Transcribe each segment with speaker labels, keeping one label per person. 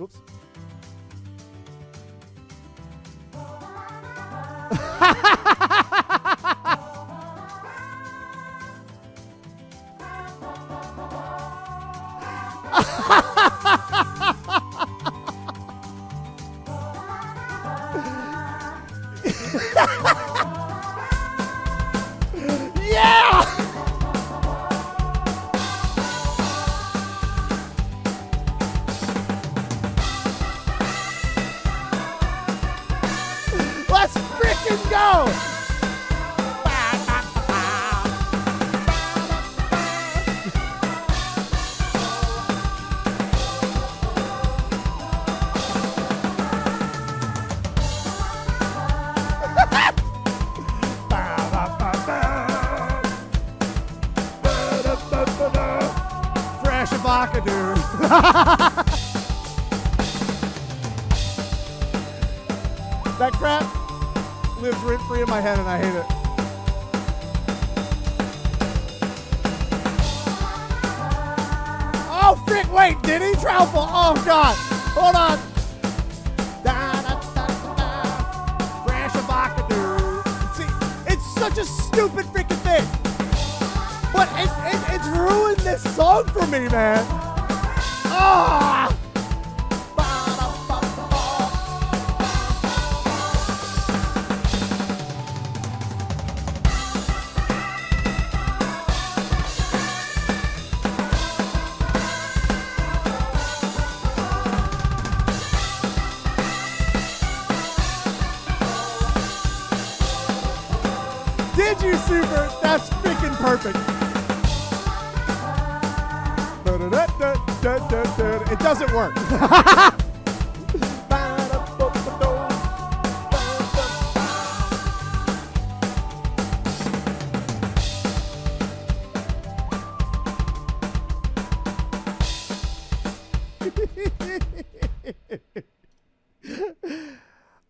Speaker 1: Oops. freaking go! Fresh avocado. that crap lives rent free in my head and I hate it. Oh, frick, wait, did he travel? Oh, God. Hold on. Da, da, da, da. Fresh avocado. See, it's such a stupid freaking thing. But it, it, it's ruined this song for me, man. Super? That's freaking perfect. It doesn't work.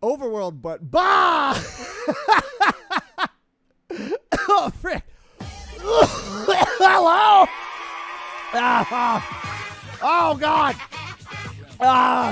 Speaker 1: Overworld, but bah! oh, frick. Hello? Ah, oh, God. Ah.